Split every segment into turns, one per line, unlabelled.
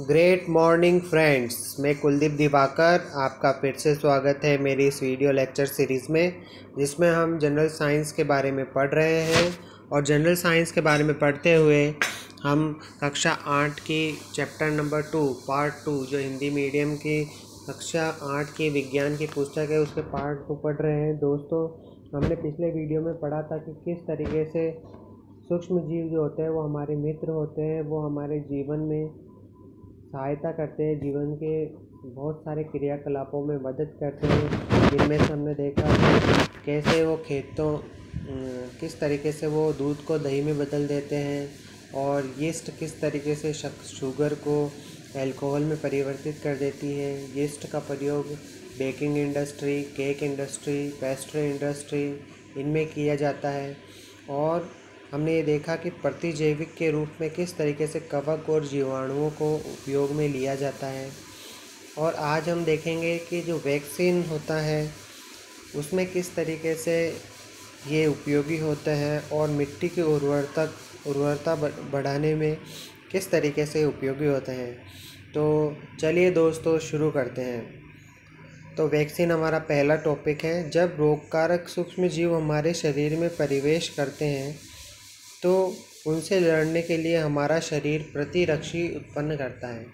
Great morning friends मैं कुलदीप दिवाकर आपका फिर से स्वागत है मेरी इस वीडियो लेक्चर सीरीज़ में, जिसमें हम जनरल साइंस के बारे में पढ़ रहे हैं। और जनरल साइंस के बारे में पढ़ते हुए हम कक्षा आठ की chapter number two part two जो हिंदी मीडियम की कक्षा आठ की विज्ञान की पुस्तक है, उसके पार्ट टू पढ़ रहे हैं। दोस्तों, हमने पिछले वीडियो में पढ़ा था कि किस तरीके से सूक्ष्म जीव जो होते हैं, वो हमारे मित्र होते हैं, वो हमारे जीवन में सहायता करते हैं, जीवन के बहुत सारे क्रियाकलापों में मदद करते हैं। जिनमें से हमने देखा कैसे वो खेतों किस तरीके से वो दूध को दही में बदल देते हैं और यीस्ट किस तरीके से शुगर को अल्कोहल में परिवर्तित कर देती है। यीस्ट का प्रयोग baking industry, cake industry, pastry industry इनमें किया जाता है और हमने ये देखा कि प्रतिजैविक के रूप में किस तरीके से कवक और जीवाणुओं को उपयोग में लिया जाता है। और आज हम देखेंगे कि जो वैक्सीन होता है, उसमें किस तरीके से ये उपयोगी होते हैं और मिट्टी की उर्वरता उर्वरता बढ़ाने में किस तरीके से उपयोगी होते हैं। तो चलिए दोस्तों, शुरू करते हैं। तो वैक्सीन हमारा पहला टॉपिक है। जब रोगकारक सूक्ष्म जीव हमारे शरीर में परिवेश करते हैं तो उनसे लड़ने के लिए हमारा शरीर प्रतिरक्षी उत्पन्न करता है।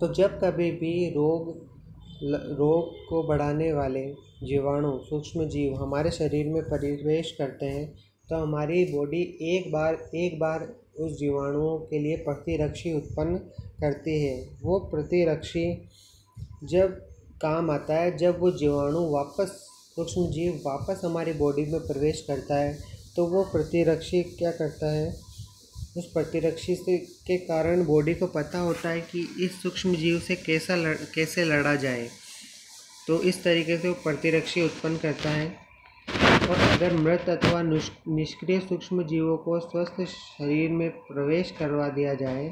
तो जब कभी भी रोग रोग को बढ़ाने वाले जीवाणु सूक्ष्म जीव हमारे शरीर में परिवेश करते हैं तो हमारी बॉडी एक बार एक बार उस जीवाणुओं के लिए प्रतिरक्षी उत्पन्न करती है। वो प्रतिरक्षी जब काम आता है, जब वो जीवाणु वापस सूक्ष्म जीव वापस हमारी बॉडी में प्रवेश करता है तो वो प्रतिरक्षी क्या करता है? उस प्रतिरक्षी से के कारण बॉडी को पता होता है कि इस सूक्ष्म जीव से कैसा लड़, कैसे लड़ा जाए। तो इस तरीके से वो प्रतिरक्षी उत्पन्न करता है। और अगर मृत अथवा निष्क्रिय सूक्ष्म जीवों को स्वस्थ शरीर में प्रवेश करवा दिया जाए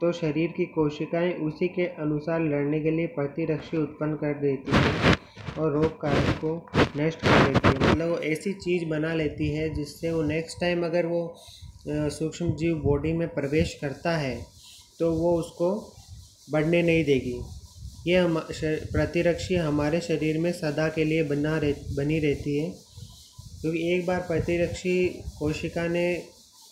तो शरीर की कोशिकाएँ उसी के अनुसार लड़ने के लिए प्रतिरक्षी उत्पन्न कर देती हैं। और रोग कारक को नष्ट कर देती है। मतलब वो ऐसी चीज़ बना लेती है जिससे वो नेक्स्ट टाइम अगर वो सूक्ष्म जीव बॉडी में प्रवेश करता है तो वो उसको बढ़ने नहीं देगी। ये हम प्रतिरक्षी हमारे शरीर में सदा के लिए बना रह, बनी रहती है। क्योंकि एक बार प्रतिरक्षी कोशिका ने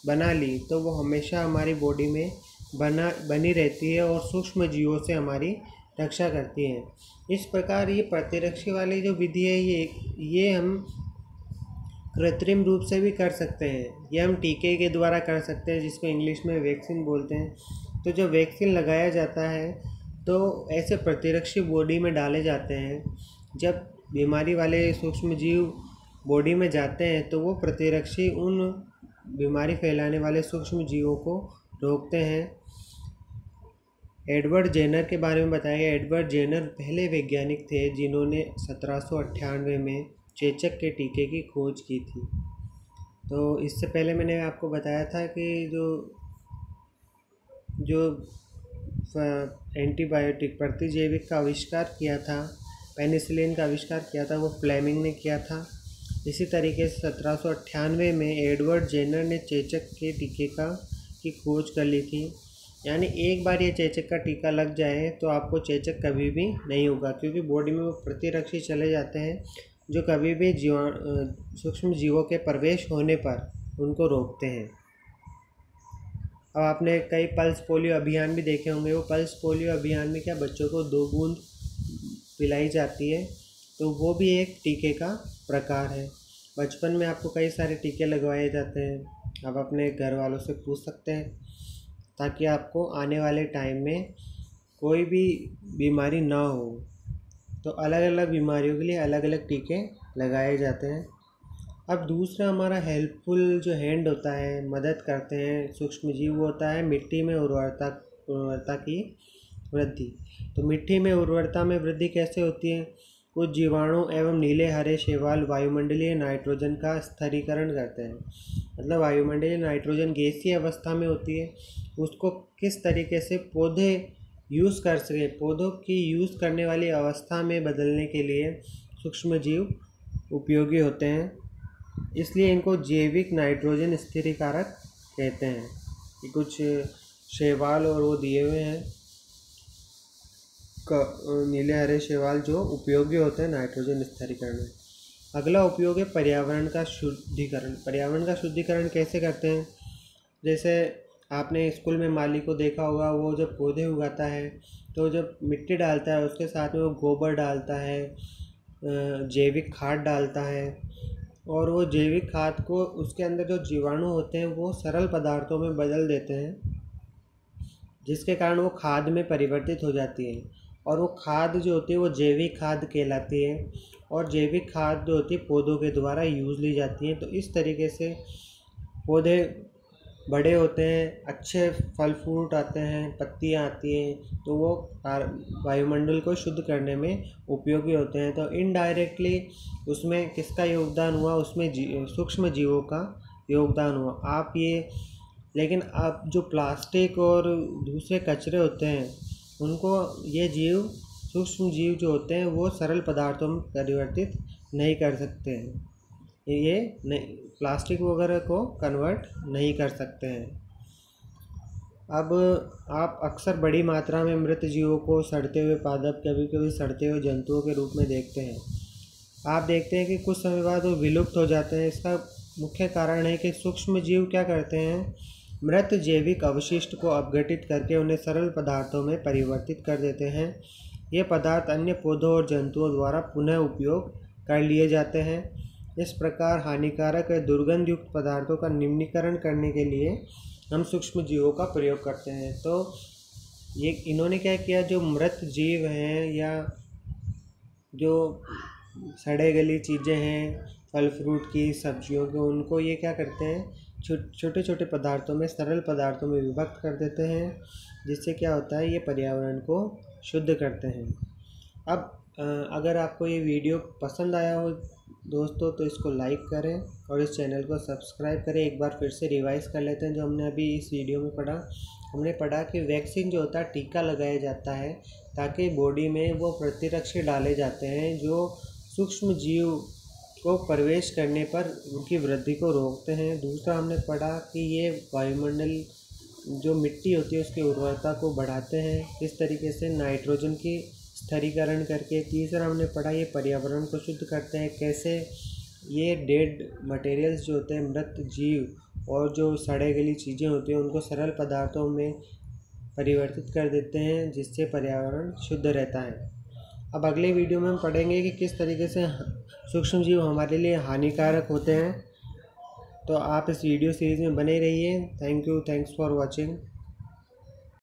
बना ली तो वो हमेशा हमारी बॉडी में बना, बनी रहती है और सूक्ष्म जीवों से हमारी रक्षा करती है। इस प्रकार ये प्रतिरक्षी वाली जो विधि है, ये ये हम कृत्रिम रूप से भी कर सकते हैं। ये हम टीके के द्वारा कर सकते हैं, जिसको इंग्लिश में वैक्सीन बोलते हैं। तो जब वैक्सीन लगाया जाता है तो ऐसे प्रतिरक्षी बॉडी में डाले जाते हैं। जब बीमारी वाले सूक्ष्म जीव बॉडी में जाते हैं तो वो प्रतिरक्षी उन बीमारी फैलाने वाले सूक्ष्म जीवों को रोकते हैं। एडवर्ड जेनर के बारे में बताया गया एडवर्ड जेनर पहले वैज्ञानिक थे जिन्होंने सत्रह सौ अट्ठानवे में चेचक के टीके की खोज की थी। तो इससे पहले मैंने आपको बताया था कि जो जो एंटीबायोटिक प्रतिजैविक का आविष्कार किया था, पेनिसिलिन का आविष्कार किया था, वो फ्लेमिंग ने किया था। इसी तरीके से सत्रह सौ अट्ठानवे में एडवर्ड जेनर ने चेचक के टीके का, की खोज कर ली थी। यानी एक बार ये चेचक का टीका लग जाए तो आपको चेचक कभी भी नहीं होगा, क्योंकि बॉडी में वो प्रतिरक्षी चले जाते हैं जो कभी भी जीवा सूक्ष्म जीवों के प्रवेश होने पर उनको रोकते हैं। अब आपने कई पल्स पोलियो अभियान भी देखे होंगे, वो पल्स पोलियो अभियान में क्या बच्चों को दो बूंद पिलाई जाती है तो वो भी एक टीके का प्रकार है। बचपन में आपको कई सारे टीके लगवाए जाते हैं, आप अपने घर वालों से पूछ सकते हैं ताकि आपको आने वाले टाइम में कोई भी बीमारी ना हो। तो अलग अलग बीमारियों के लिए अलग अलग टीके लगाए जाते हैं। अब दूसरा हमारा हेल्पफुल जो हैंड होता है, मदद करते हैं सूक्ष्म जीव होता है मिट्टी में उर्वरता उर्वरता की वृद्धि। तो मिट्टी में उर्वरता में वृद्धि कैसे होती है? कुछ जीवाणु एवं नीले हरे शैवाल वायुमंडलीय नाइट्रोजन का स्थिरीकरण करते हैं। मतलब वायुमंडलीय नाइट्रोजन गैसीय अवस्था में होती है। उसको किस तरीके से पौधे यूज़ कर सके, पौधों की यूज़ करने वाली अवस्था में बदलने के लिए सूक्ष्म जीव उपयोगी होते हैं। इसलिए इनको जैविक नाइट्रोजन स्थिरीकारक कहते हैं। कुछ शैवाल और वो दिए हुए हैं। नीले हरे शैवाल जो उपयोगी होते हैं नाइट्रोजन स्थिरीकरण में। अगला उपयोग है पर्यावरण का शुद्धिकरण। पर्यावरण का शुद्धिकरण कैसे करते हैं? जैसे आपने स्कूल में माली को देखा होगा, वो जब पौधे उगाता है तो जब मिट्टी डालता है, उसके साथ में वो गोबर डालता है जैविक खाद डालता है, और वो जैविक खाद को उसके अंदर जो जीवाणु होते हैं, वो सरल पदार्थों में बदल देते हैं, जिसके कारण वो खाद में परिवर्तित हो जाती है। और वो खाद जो होती है वो जैविक खाद कहलाती है और जैविक खाद जो होती है पौधों के द्वारा यूज़ ली जाती है। तो इस तरीके से पौधे बड़े होते हैं, अच्छे फल फ्रूट आते हैं, पत्तियाँ आती हैं तो वो वायुमंडल को शुद्ध करने में उपयोगी होते हैं। तो इनडायरेक्टली उसमें किसका योगदान हुआ? उसमें जी, सूक्ष्म जीवों का योगदान हुआ। आप ये, लेकिन आप जो प्लास्टिक और दूसरे कचरे होते हैं उनको ये जीव, सूक्ष्म जीव जो होते हैं, वो सरल पदार्थों में परिवर्तित नहीं कर सकते हैं। ये नहीं, प्लास्टिक वगैरह को कन्वर्ट नहीं कर सकते हैं। अब आप अक्सर बड़ी मात्रा में मृत जीवों को सड़ते हुए पादप कभी कभी सड़ते हुए जंतुओं के रूप में देखते हैं। आप देखते हैं कि कुछ समय बाद वो विलुप्त हो जाते हैं। इसका मुख्य कारण है कि सूक्ष्म जीव क्या करते हैं? मृत जैविक अवशिष्ट को अपघटित करके उन्हें सरल पदार्थों में परिवर्तित कर देते हैं। ये पदार्थ अन्य पौधों और जंतुओं द्वारा पुनः उपयोग कर लिए जाते हैं। इस प्रकार हानिकारक दुर्गंध युक्त पदार्थों का निम्नीकरण करने के लिए हम सूक्ष्म जीवों का प्रयोग करते हैं। तो ये इन्होंने क्या किया? जो मृत जीव हैं या जो सड़े गली चीज़ें हैं, फल फ्रूट की सब्जियों के, उनको ये क्या करते हैं? छोटे छोटे पदार्थों में, सरल पदार्थों में विभक्त कर देते हैं, जिससे क्या होता है, ये पर्यावरण को शुद्ध करते हैं। अब अगर आपको ये वीडियो पसंद आया हो दोस्तों तो इसको लाइक करें और इस चैनल को सब्सक्राइब करें। एक बार फिर से रिवाइज़ कर लेते हैं, जो हमने अभी इस वीडियो में पढ़ा। हमने पढ़ा कि वैक्सीन जो होता है, टीका लगाया जाता है, ताकि बॉडी में वो प्रतिरक्षी डाले जाते हैं, जो सूक्ष्म जीव को प्रवेश करने पर उनकी वृद्धि को रोकते हैं। दूसरा हमने पढ़ा कि ये वायुमंडल, जो मिट्टी होती है, उसकी उर्वरता को बढ़ाते हैं। इस तरीके से नाइट्रोजन की स्थिरीकरण करके तीसरा हमने पढ़ा, ये पर्यावरण को शुद्ध करते हैं। कैसे? ये डेड मटेरियल्स जो होते हैं, मृत जीव और जो सड़े गली चीज़ें होती हैं, उनको सरल पदार्थों में परिवर्तित कर देते हैं, जिससे पर्यावरण शुद्ध रहता है। अब अगले वीडियो में हम पढ़ेंगे कि किस तरीके से सूक्ष्म जीव हमारे लिए हानिकारक होते हैं। तो आप इस वीडियो सीरीज़ में बने रहिए। Thank you thanks for watching